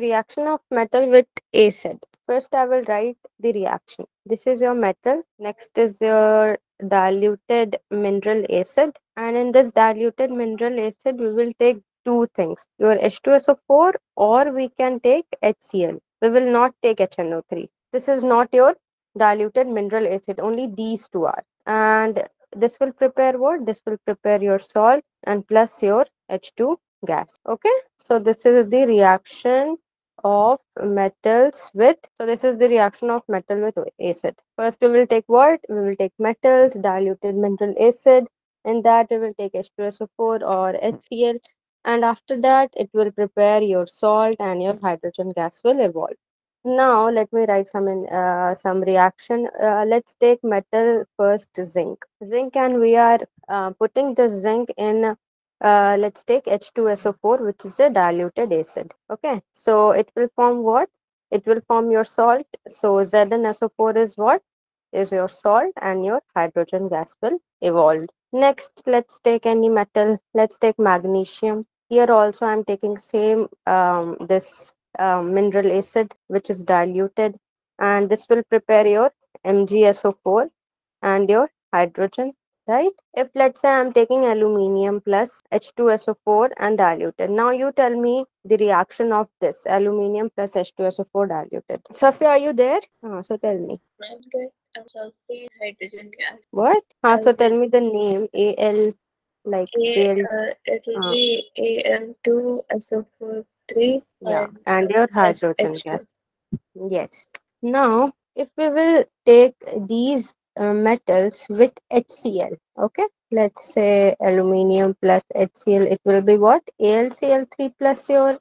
Reaction of metal with acid. First I will write the reaction. This is your metal. Next is your diluted mineral acid. And in this diluted mineral acid, we will take two things. Your H2SO4 or we can take HCl. We will not take HNO3. This is not your diluted mineral acid. Only these two are. And this will prepare what? This will prepare your salt and plus your H2 gas. Okay. So this is the reaction of metals with so this is the reaction of metal with acid. First we will take what? We will take metals diluted mineral acid in that we will take h2so4 or hcl and after that it will prepare your salt and your hydrogen gas will evolve. Now let me write some in uh, some reaction. Uh, let's take metal first zinc. Zinc and we are uh, putting the zinc in uh, let's take H2SO4 which is a diluted acid okay? So it will form what? It will form your salt. So ZnSO4 is what? Is your salt and your hydrogen gas will evolve. Next let's take any metal. Let's take magnesium. Here also I'm taking same um, this um, mineral acid which is diluted. And this will prepare your MgSO4 and your hydrogen right? If let's say I'm taking aluminium plus H2SO4 and diluted. Now you tell me the reaction of this aluminium plus H2SO4 diluted. Sophia, are you there? Uh, so tell me. I'm good. sulfate hydrogen gas. What? Uh, so tell me the name Al like A, Al. uh, it will uh. be Al2SO4 3 Yeah, and, and your hydrogen H2. gas. Yes. Now, if we will take these uh, metals with HCl. Okay, let's say aluminium plus HCl, it will be what? AlCl3 plus your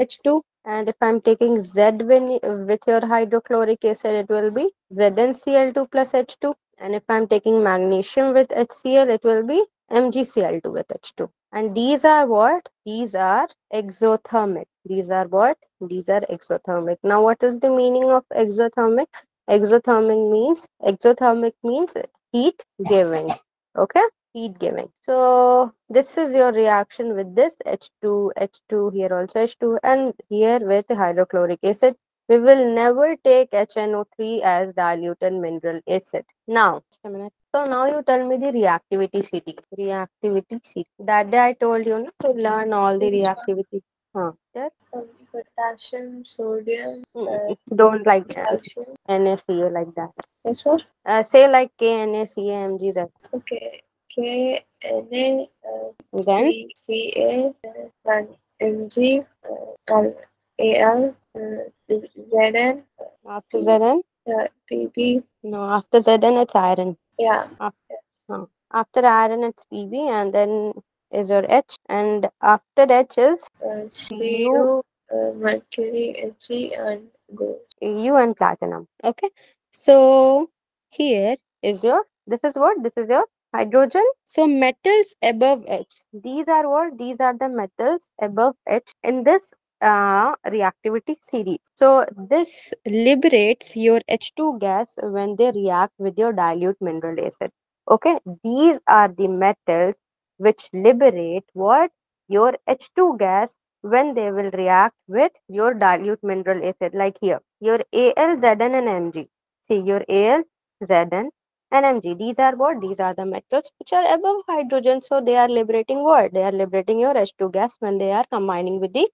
H2. And if I'm taking Z with your hydrochloric acid, it will be ZnCl2 plus H2. And if I'm taking magnesium with HCl, it will be MgCl2 with H2. And these are what? These are exothermic. These are what? These are exothermic. Now, what is the meaning of exothermic? Exothermic means exothermic means heat giving okay? Heat giving. So this is your reaction with this h2 h2 here also h2 and here with hydrochloric acid. We will never take hno3 as diluted mineral acid. Now so now you tell me the reactivity cd reactivity cd that day i told you no, to learn all the reactivity. Huh. Um, potassium, sodium, Mm, uh, don't like uh, calcium. NaCl like that This one? Uh, say like KNaCAMGZ. Okay. K, uh, Then C, C, A, uh, and Mg, uh, L, Al, uh, Zn, after Zn, uh, Pb. no, after Zn it's iron. Yeah. After iron it's Pb and then is your H and after H is Uh, Cu, uh, mercury, Ag, and gold. You and platinum. Okay. So here is your this is what this is your hydrogen. So metals above H. These are what these are the metals above H in this uh, reactivity series. So this liberates your H2 gas when they react with your dilute mineral acid. Okay, these are the metals which liberate what your H2 gas when they will react with your dilute mineral acid like here your Al, Zn and Mg. See your Al, Zn and Mg. These are what? These are the metals which are above hydrogen. So they are liberating what? They are liberating your H2 gas when they are combining with the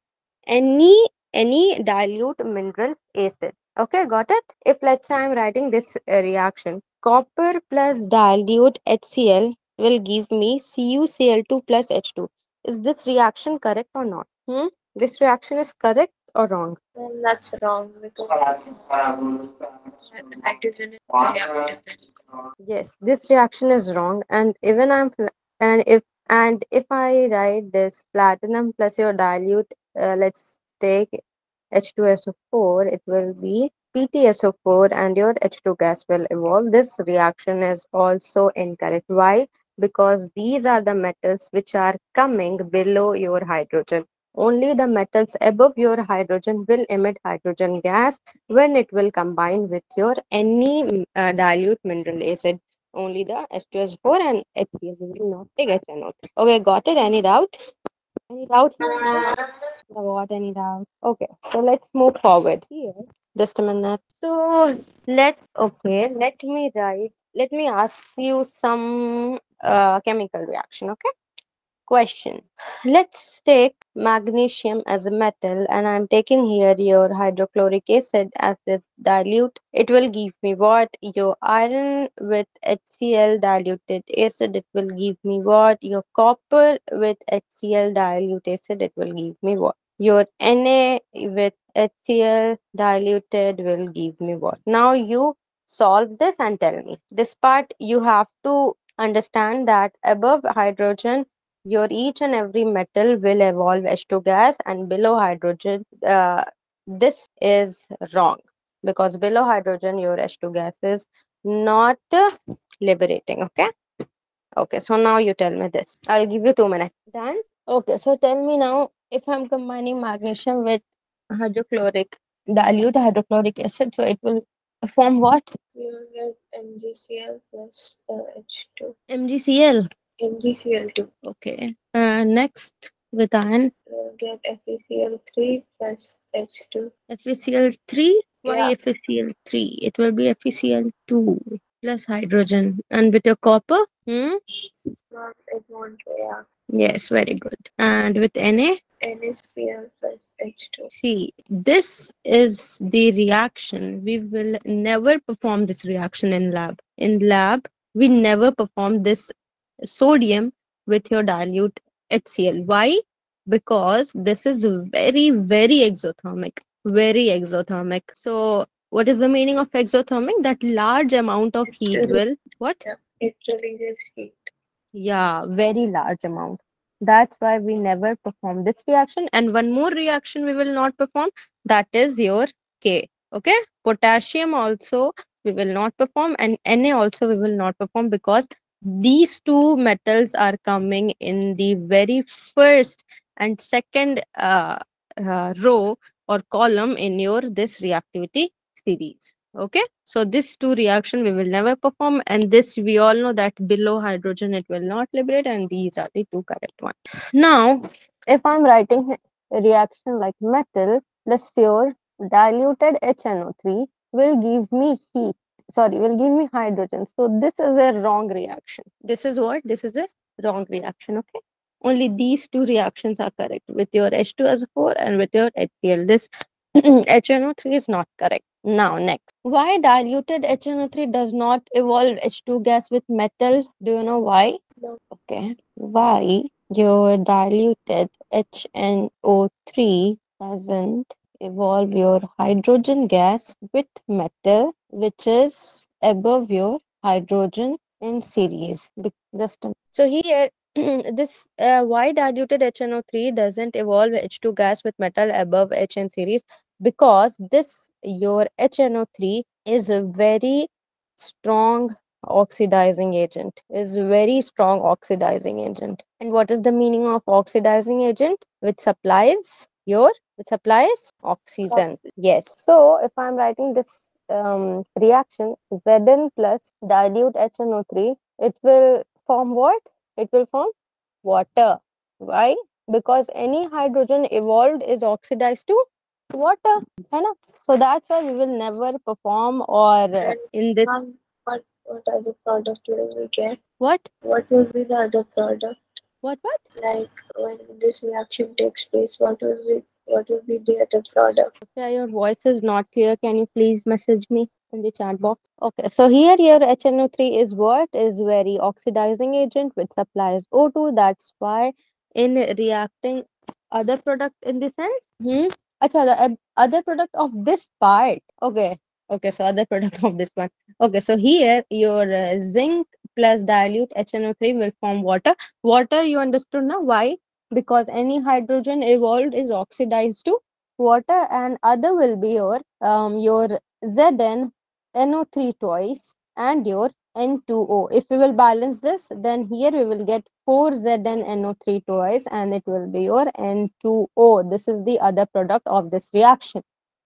any any dilute mineral acid. Okay, got it? If let's say I'm writing this uh, reaction, copper plus dilute HCl will give me CuCl2 plus H2. Is this reaction correct or not? Hmm? This reaction is correct or wrong? Um, that's wrong because hydrogen. Yes, this reaction is wrong. And even I'm and if and if I write this platinum plus your dilute, uh, let's take H2SO4, it will be PTSO4 and your H2 gas will evolve. This reaction is also incorrect. Why? Because these are the metals which are coming below your hydrogen. Only the metals above your hydrogen will emit hydrogen gas when it will combine with your any uh, dilute mineral acid. Only the H2SO4 and HCl will not take HNO. Okay, got it? Any doubt? Any doubt? What? Any doubt? Okay, so let's move forward here. Just a minute. So let okay, let me write. Let me ask you some uh, chemical reaction. Okay. Question. Let's take magnesium as a metal and I'm taking here your hydrochloric acid as this dilute. It will give me what? Your iron with HCl diluted acid, it will give me what? Your copper with HCl dilute acid, it will give me what? Your Na with HCl diluted will give me what? Now you solve this and tell me. This part you have to understand that above hydrogen your each and every metal will evolve H2 gas and below hydrogen uh, this is wrong. Because below hydrogen your H2 gas is not uh, liberating okay? Okay so now you tell me this. I'll give you two minutes. Done? Okay so tell me now if I'm combining magnesium with hydrochloric dilute hydrochloric acid so it will form what We will get MgCl plus uh, H2. MgCl MgCl2. okay uh, next with iron We will get FeCl3 plus H2. FeCl3 why Yeah. FeCl3 it will be FeCl2 plus hydrogen and with your copper hmm? Not it won't react. yes very good and with Na Plus H2. see this is the reaction. We will never perform this reaction in lab. In lab we never perform this sodium with your dilute HCl why? Because this is very very exothermic very exothermic. So what is the meaning of exothermic? That large amount of heat will what? It releases heat. yeah very large amount that's why we never perform this reaction. And one more reaction we will not perform that is your k okay? Potassium also we will not perform and na also we will not perform because these two metals are coming in the very first and second uh, uh, row or column in your this reactivity series okay? So this two reaction we will never perform and this we all know that below hydrogen it will not liberate and these are the two correct ones now if i'm writing a reaction like metal plus your diluted HNO3 will give me heat sorry will give me hydrogen. So this is a wrong reaction. This is what? This is a wrong reaction okay? Only these two reactions are correct with your H2SO4 and with your HCl this HNO3 is not correct now next. Why diluted HNO3 does not evolve H2 gas with metal? Do you know why? No. okay. Why your diluted HNO3 doesn't evolve your hydrogen gas with metal which is above your hydrogen in series? Just so here this uh, why diluted HNO3 doesn't evolve H2 gas with metal above H in series because this your HNO3 is a very strong oxidizing agent is very strong oxidizing agent. And what is the meaning of oxidizing agent? Which supplies your which supplies oxygen. Yes. So if i'm writing this um, reaction zn plus dilute hno3 it will form what? It will form water. Why? Because any hydrogen evolved is oxidized to water है ना? so that's why we will never perform or uh, in this um, what what other product will we get? what What will be the other product? what what Like when this reaction takes place, what will be what will be the other product? Yeah, your voice is not clear. Can you please message me in the chat box? Okay, so here your HNO3 is what? Is very oxidizing agent which supplies O2. That's why in reacting other product in the sense, hmm? Acha, the oth- other product of this part. Okay, okay, so other product of this one. Okay, so here your uh, zinc plus dilute HNO3 will form water. Water, you understood now? Why? Because any hydrogen evolved is oxidized to water and other will be your um your Zn NO3 twice and your N2O. If we will balance this, then here we will get 4 Zn NO3 twice and it will be your N2O. This is the other product of this reaction.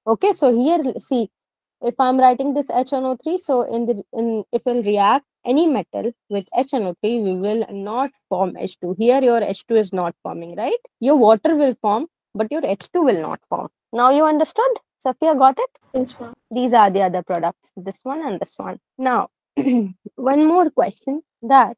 Okay, so here see if I'm writing this HNO3, so in the in if we'll react any metal with HNO3, we will not form H2. Here, your H2 is not forming, right? Your water will form, but your H2 will not form. Now you understood? Sophia got it? Yes, ma'am. These are the other products, this one and this one. Now, one more question that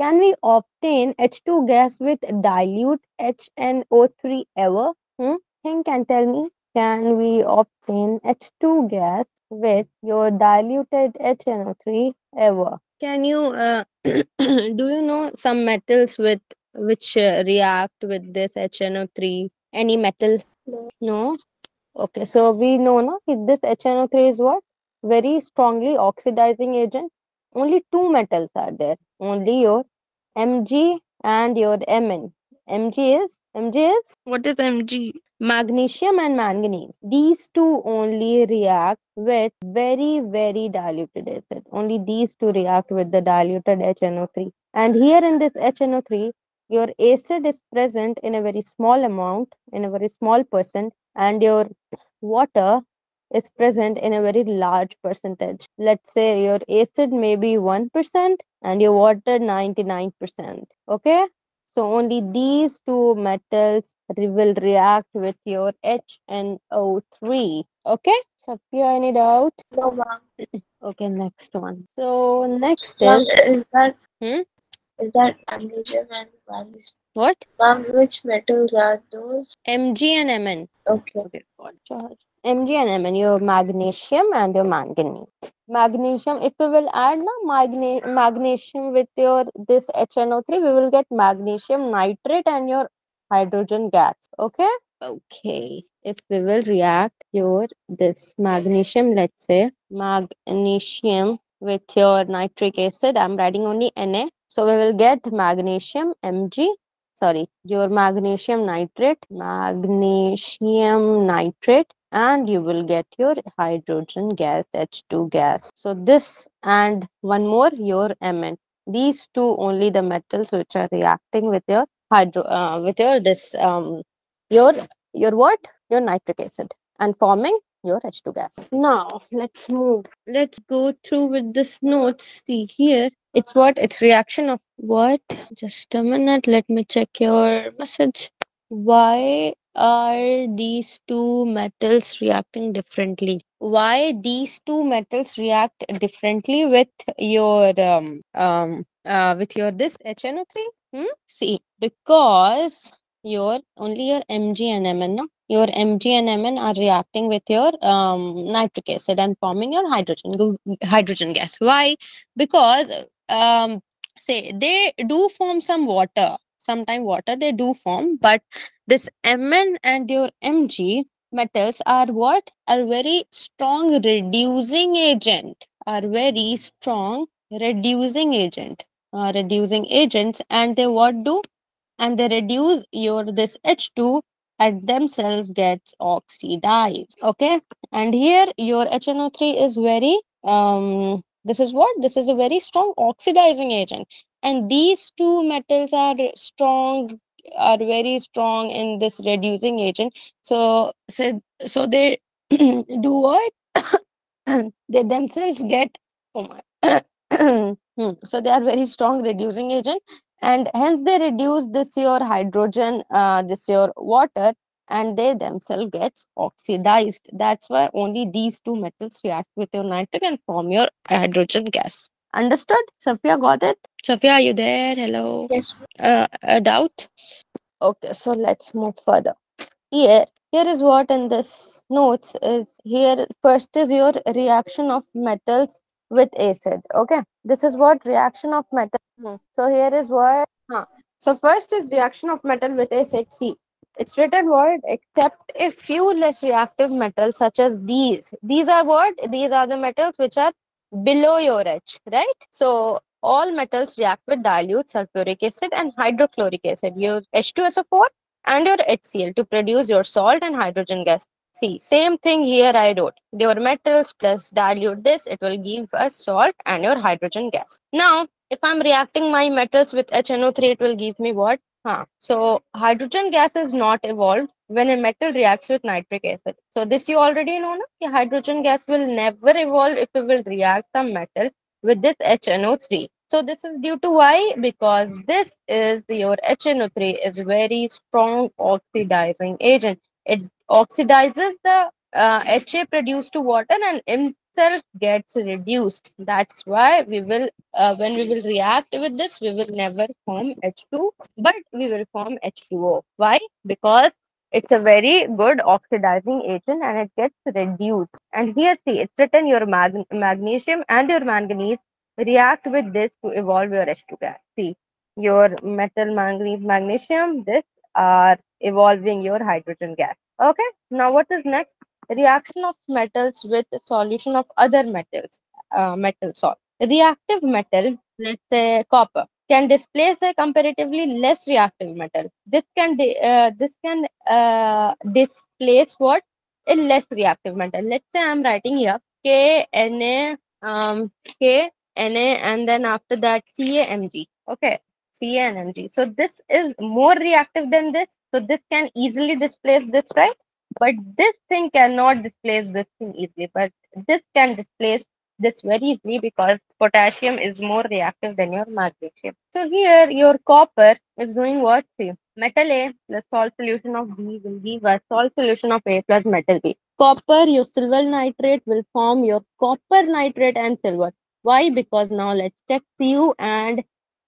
can we obtain H2 gas with dilute HNO3 ever? Hmm? Think and tell me. Can we obtain H2 gas with your diluted HNO3 ever? Can you, uh, do you know some metals with which uh, react with this HNO3? Any metal? No. No? Okay, so we know no, this HNO3 is what? Very strongly oxidizing agent. Only two metals are there. Only your Mg and your Mn. Mg is Mg is what is Mg? Magnesium and manganese. These two only react with very very diluted acid. Only these two react with the diluted HNO3. And here in this HNO3, your acid is present in a very small amount, in a very small percent, and your water is present in a very large percentage. Let's say your acid may be 1% and your water 99%. Okay, so only these two metals will react with your HNO3. Okay, so Sophia, any doubt? No, ma'am. Okay, next one. So next is is that Hmm? is that magnesium and magnesium? what? Ma'am, which metals are those? Mg and Mn. Okay. Okay, got charge. Mg and Mn, your magnesium and your manganese. Magnesium, if we will add na magne- magnesium with your this HNO3, we will get magnesium nitrate and your hydrogen gas. Okay? Okay. If we will react your this magnesium, let's say magnesium with your nitric acid, I'm writing only Na. So we will get magnesium Mg sorry, your magnesium nitrate, magnesium nitrate, and you will get your hydrogen gas, H2 gas. So this and one more, your Mn. These two only the metals which are reacting with your hydro, uh, with your this um, your your what? Your nitric acid and forming your H2 gas. Now let's move. Let's go through with this notes. See here, it's what? It's reaction of what? Just a minute. Let me check your message. Why are these two metals reacting differently? Why these two metals react differently with your um um uh with your this HNO3? Hmm? See, because your only your Mg and Mn, no? your Mg and Mn are reacting with your um, nitric acid and forming your hydrogen hydrogen gas. Why? Because um, say they do form some water. Sometime water they do form, but this Mn and your Mg metals are what? Are very strong reducing agent. Are very strong reducing agent. Uh, reducing agents, and they what do? and they reduce your this H2 and themselves gets oxidized. Okay, and here your HNO3 is very um this is what this is a very strong oxidizing agent and these two metals are strong are very strong in this reducing agent. So so, so they do what? They themselves get oh my Hmm, so they are very strong reducing agent. And hence they reduce this your hydrogen uh, this your water and they themselves gets oxidized. That's why only these two metals react with your nitric and form your hydrogen gas understood? Sophia got it? Sophia are you there? Hello. Yes. uh, a doubt? Okay so let's move further. Here here is what in this notes is here first is your reaction of metals with acid okay? This is what reaction of metal Hmm. so here is what huh. so first is reaction of metal with acid see it's written what except a few less reactive metals such as these. These are what? These are the metals which are below your h right so all metals react with dilute sulfuric acid and hydrochloric acid use h2so4 and your HCl to produce your salt and hydrogen gas. See, same thing here I wrote. Your metals plus dilute this, it will give us salt and your hydrogen gas. Now, if I'm reacting my metals with HNO3, it will give me what? Huh. So, hydrogen gas is not evolved when a metal reacts with nitric acid. So, this you already know, na? hydrogen gas will never evolve if it will react some metal with this HNO3. So this is due to why? Because this is your HNO3 is very strong oxidizing agent. It oxidizes the uh, HA produced to water and itself gets reduced. That's why we will, uh, when we will react with this, we will never form H2, but we will form H2O. Why? Because it's a very good oxidizing agent and it gets reduced. And here, see, it's written your mag- magnesium and your manganese react with this to evolve your H2 gas. See, your metal, manganese, magnesium, this are evolving your hydrogen gas. Okay, now what is next? Reaction of metals with solution of other metals, uh, metal salt. Reactive metal, let's say copper, can displace a comparatively less reactive metal. This can uh, this can uh, displace what a less reactive metal. Let's say I'm writing here K N A um K Na and then after that CaMg. Okay, Ca Mg. So this is more reactive than this. So this can easily displace this, right? But this thing cannot displace this thing easily. But this can displace this very easily because potassium is more reactive than your magnesium. So here your copper is doing what? See, metal A plus salt solution of B will give a salt solution of A plus metal B. Copper, your silver nitrate will form your copper nitrate and silver. Why? Because now let's check Cu and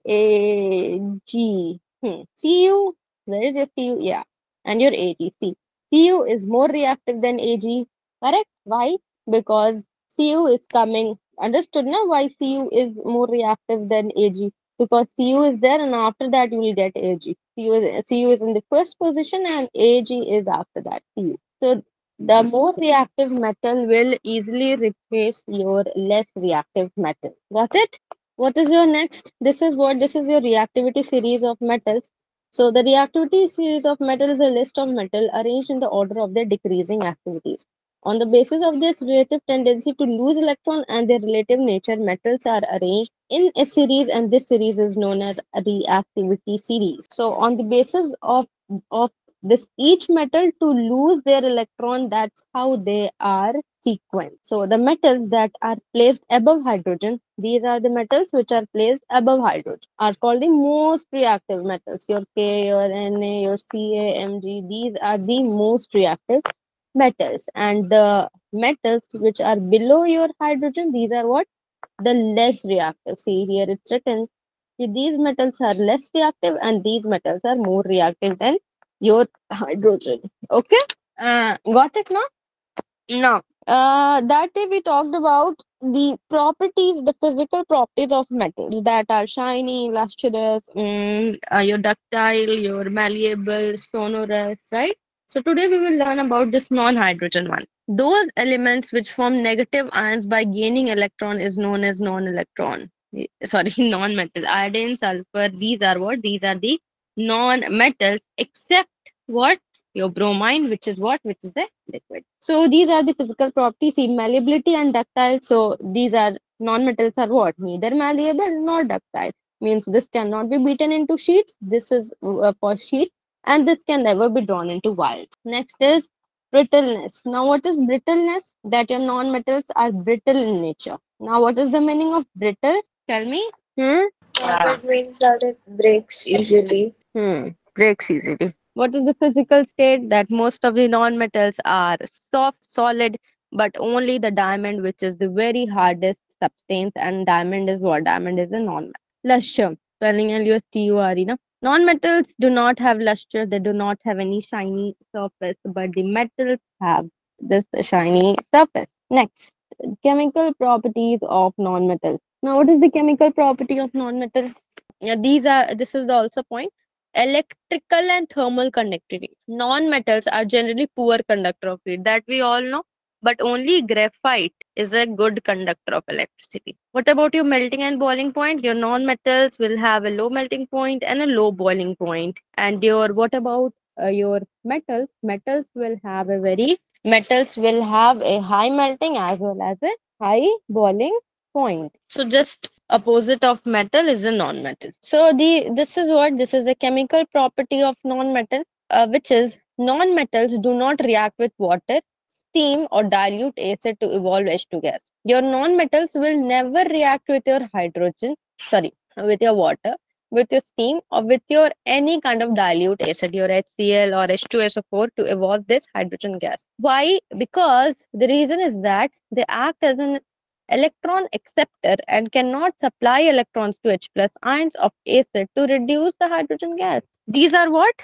Ag. Hmm. Cu, where is your Cu? Yeah, and your. See, Cu is more reactive than Ag. Correct? Why? Because Cu is coming. Understood now why Cu is more reactive than Ag? Because Cu is there and after that you will get Ag. Cu is, Cu is in the first position and Ag is after that Cu. So the mm-hmm. more reactive metal will easily replace your less reactive metal. Got it? What is your next? This is what this is your reactivity series of metals. So the reactivity series of metal is a list of metal arranged in the order of their decreasing activities. On the basis of this relative tendency to lose electron and their relative nature, metals are arranged in a series and this series is known as reactivity series. So on the basis of, of this each metal to lose their electron that's how they are sequenced so the metals that are placed above hydrogen these are the metals which are placed above hydrogen are called the most reactive metals your k your na your ca mg these are the most reactive metals and the metals which are below your hydrogen these are what the less reactive see here it's written these metals are less reactive and these metals are more reactive than your hydrogen. Okay, uh, got it now? Now, uh, that day we talked about the properties, the physical properties of metals that are shiny, lustrous, um, uh, your ductile, your malleable, sonorous, right? So today we will learn about this non-hydrogen one. Those elements which form negative ions by gaining electron is known as non-electron. Sorry, non-metal. Iodine, sulfur, these are what? These are the non-metals except what your bromine which is what which is a liquid so these are the physical properties see malleability and ductile so these are non-metals are what neither malleable nor ductile means this cannot be beaten into sheets this is uh, for sheet and this can never be drawn into vials next is brittleness now what is brittleness that your non-metals are brittle in nature now what is the meaning of brittle tell me hmm? Yeah. It means that it breaks easily. Hmm. Breaks easily. What is the physical state? That most of the non-metals are soft, solid, but only the diamond, which is the very hardest substance, and diamond is what? Diamond is a non-metal. Luster. Spelling L-U-S-T-U-R-E. No? Non-metals do not have luster. They do not have any shiny surface, but the metals have this shiny surface. Next, chemical properties of non-metals. Now, what is the chemical property of non-metal? Yeah, these are, this is the also point. Electrical and thermal conductivity. Non-metals are generally poor conductor of heat. That we all know. But only graphite is a good conductor of electricity. What about your melting and boiling point? Your non-metals will have a low melting point and a low boiling point. And your, what about uh, your metals? Metals will have a very, metals will have a high melting as well as a high boiling point. So just opposite of metal is a non-metal. So the this is what this is a chemical property of non-metal, uh, which is non-metals do not react with water, steam, or dilute acid to evolve H2 gas. your non-metals will never react with your hydrogen, sorry, with your water, with your steam, or with your any kind of dilute acid, your HCl or H2SO4 to evolve this hydrogen gas. Why? Because the reason is that they act as an electron acceptor and cannot supply electrons to H plus ions of acid to reduce the hydrogen gas. These are what?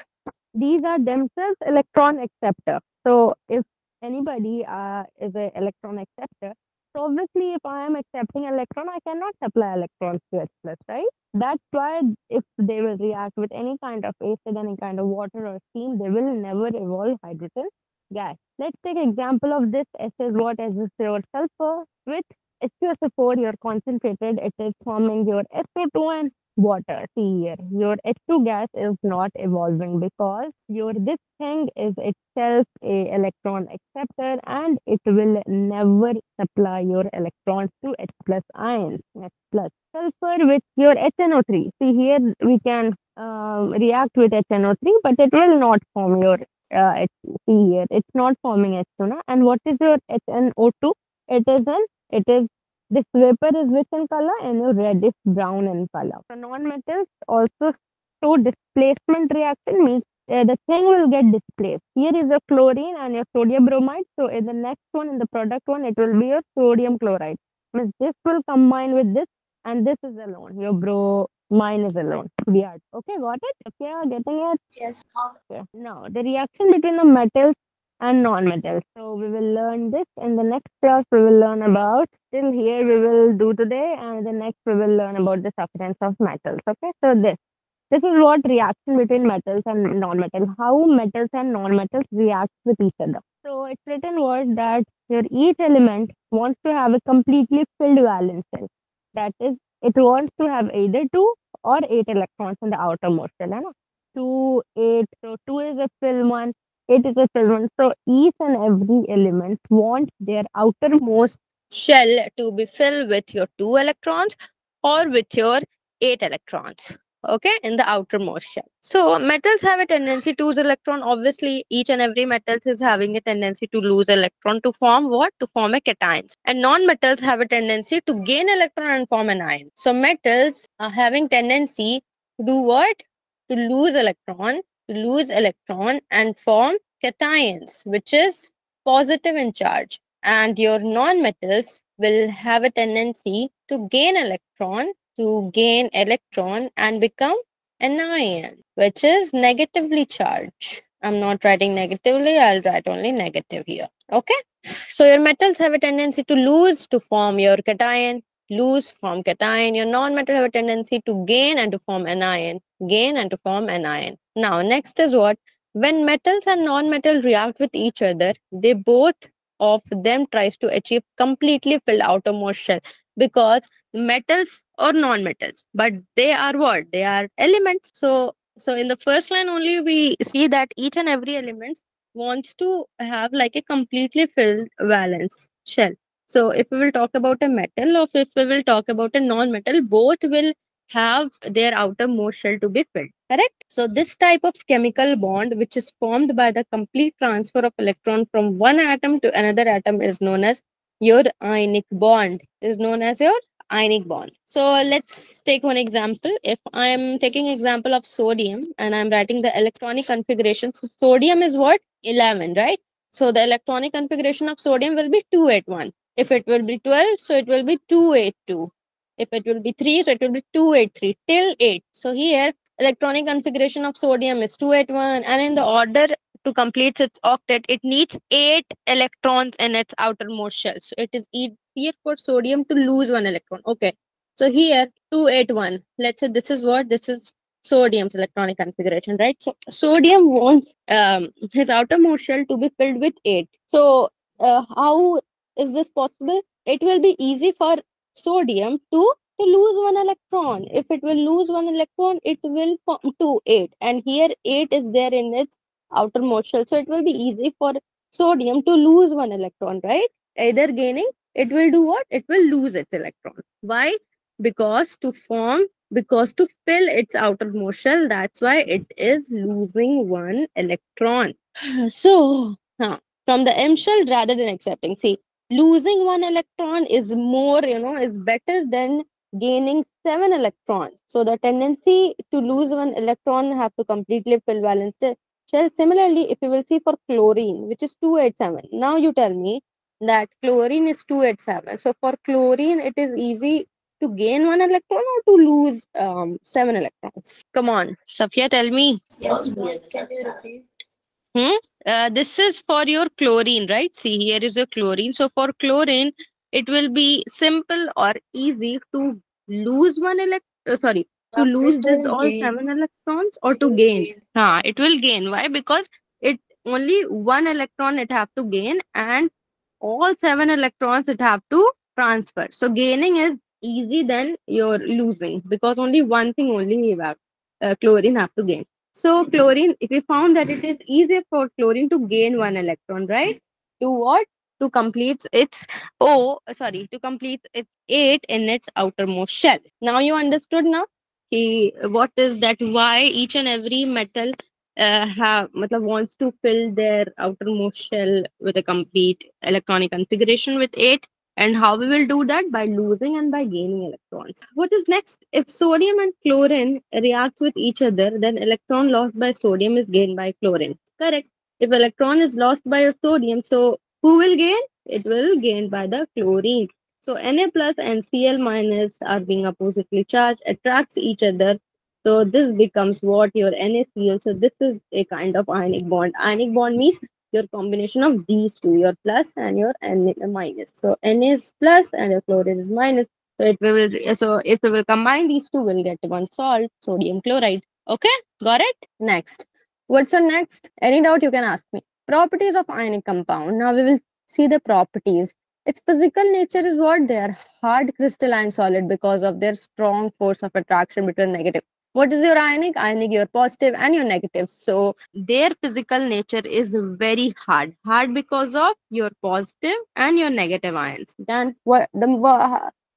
These are themselves electron acceptor. So if anybody uh, is an electron acceptor, so obviously if I am accepting electron, I cannot supply electrons to H plus, right? That's why if they will react with any kind of acid, any kind of water or steam, they will never evolve hydrogen gas. Let's take example of this S is what as your sulfur with H2SO4, you're concentrated, it is forming your SO2 and water. Here, your H2 gas is not evolving because your this thing is itself a electron acceptor and it will never supply your electrons to H plus ions. H plus sulfur with your HNO3. See here, we can uh, react with HNO3, but it will not form your uh, H see here, it's not forming H2. Na? And what is your HNO2? It is an it is this vapor is which in color and a reddish brown in color. The non-metals also show displacement reaction means uh, the thing will get displaced. Here is a chlorine and your sodium bromide. So in the next one, in the product one, it will be your sodium chloride. Means this will combine with this and this is alone. Your bromine is alone. Weird. Okay, got it? Okay, are getting it? Yes. Okay. Now the reaction between the metals and non-metals. So we will learn this in the next class. We will learn about till here we will do today, and the next we will learn about the occurrence of metals. Okay, so this this is what reaction between metals and non-metals. How metals and non-metals react with each other. So it's written word that your each element wants to have a completely filled valence shell. That is, it wants to have either two or eight electrons in the outermost shell. Na? Two, eight. So two is a fill one it is a filament. So each and every element wants their outermost shell to be filled with your two electrons or with your eight electrons. Okay, in the outermost shell. So metals have a tendency to lose electron. Obviously, each and every metals is having a tendency to lose electron to form what? To form a cations. And non-metals have a tendency to gain electron and form an ion. So metals are having tendency to do what? To lose electron to lose electron and form cations, which is positive in charge. And your non-metals will have a tendency to gain electron, to gain electron and become anion, which is negatively charged. I'm not writing negatively, I'll write only negative here. Okay. So your metals have a tendency to lose to form your cation, lose, form cation. Your non-metal have a tendency to gain and to form anion, gain and to form anion. Now, next is what? When metals and non-metal react with each other, they both of them tries to achieve completely filled outermost shell because metals or non-metals, but they are what? They are elements. So, so in the first line only, we see that each and every element wants to have like a completely filled valence shell. So if we will talk about a metal or if we will talk about a non-metal, both will have their outermost shell to be filled, correct? So this type of chemical bond, which is formed by the complete transfer of electron from one atom to another atom is known as your ionic bond, is known as your ionic bond. So let's take one example. If I'm taking example of sodium and I'm writing the electronic configuration, so sodium is what? 11, right? So the electronic configuration of sodium will be 281. If it will be 12, so it will be 282. If it will be 3, so it will be 283 till 8. So here, electronic configuration of sodium is 281. And in the order to complete its octet, it needs 8 electrons in its outermost shell. So it is easier for sodium to lose one electron. Okay. So here, 281. Let's say this is what? This is sodium's electronic configuration, right? So sodium wants um, his outermost shell to be filled with 8. So uh, how is this possible? It will be easy for sodium to, to lose one electron. If it will lose one electron, it will form to 8. And here 8 is there in its outermost shell. So it will be easy for sodium to lose one electron, right? Either gaining, it will do what? It will lose its electron. Why? Because to form, because to fill its outermost shell, that's why it is losing one electron. So, huh, from the M shell rather than accepting. See, losing one electron is more, you know, is better than gaining seven electrons. So the tendency to lose one electron have to completely fill valence shell. Similarly, if you will see for chlorine, which is 287. Now you tell me that chlorine is 287. So for chlorine, it is easy to gain one electron or to lose um, seven electrons. Come on, Safia, tell me. Yes. Can you repeat? Hmm? Uh, this is for your chlorine, right? See, here is your chlorine. So for chlorine, it will be simple or easy to lose one elect. Uh, sorry, to lose this all gain. seven electrons or It to gain. gain. Huh, it will gain. Why? Because it only one electron it have to gain and all seven electrons it have to transfer. So gaining is easy than your losing because only one thing only you have uh, chlorine have to gain. So chlorine, if we found that it is easier for chlorine to gain one electron, right? To what? To complete its O, sorry, to complete its eight in its outermost shell. Now you understood now? Ki, what is that? Why each and every metal uh, have matlab, wants to fill their outermost shell with a complete electronic configuration with eight and how we will do that? By losing and by gaining electrons. What is next? If sodium and chlorine react with each other then electron lost by sodium is gained by chlorine. Correct. If electron is lost by your sodium so who will gain? It will gain by the chlorine. So Na plus and Cl minus are being oppositely charged attracts each other. So this becomes what? Your NaCl. So this is a kind of ionic bond. Ionic bond means your combination of these two, your plus and your N uh, minus. So N is plus and your chlorine is minus. So it will so if we will combine these two, we'll get one salt, sodium chloride. Okay, got it? Next. What's the next? Any doubt you can ask me. Properties of ionic compound. Now we will see the properties. Its physical nature is what? They are hard crystalline solid because of their strong force of attraction between negative what is your ionic? Ionic your positive and your negative. So their physical nature is very hard. Hard because of your positive and your negative ions. Then what the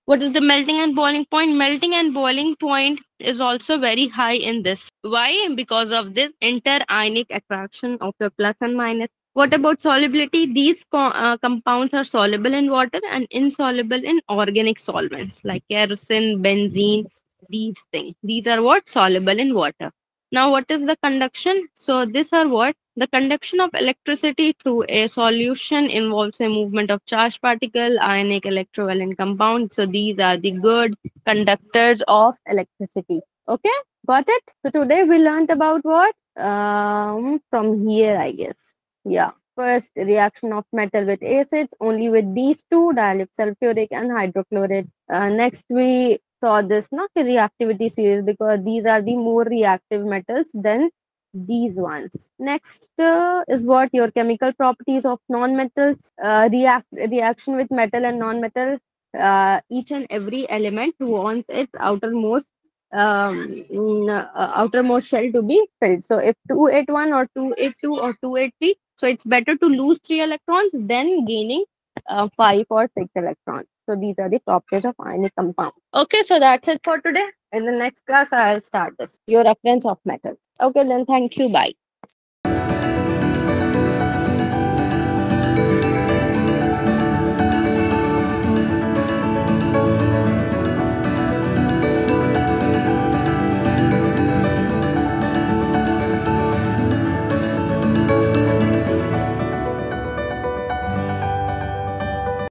what is the melting and boiling point? Melting and boiling point is also very high in this. Why? Because of this inter-ionic attraction of your plus and minus. What about solubility? These co- uh, compounds are soluble in water and insoluble in organic solvents like kerosene benzene these things. These are what? Soluble in water. Now, what is the conduction? So, these are what? The conduction of electricity through a solution involves a movement of charged particle, ionic electrovalent compound. So, these are the good conductors of electricity. Okay, got it? So, today we learned about what? Um, from here, I guess. Yeah. First, reaction of metal with acids, only with these two, dilute sulfuric and hydrochloride. Uh, next, we saw this not a reactivity series because these are the more reactive metals than these ones. Next uh, is what your chemical properties of non-metals uh, react reaction with metal and non-metal. Uh, each and every element wants its outermost um, uh, outermost shell to be filled. So if 281 or 282 or 283, so it's better to lose three electrons than gaining uh, five or six electrons. So these are the properties of ionic compound. Okay, so that's it for today. In the next class, I'll start this. Your reference of metals. Okay, then thank you. Bye.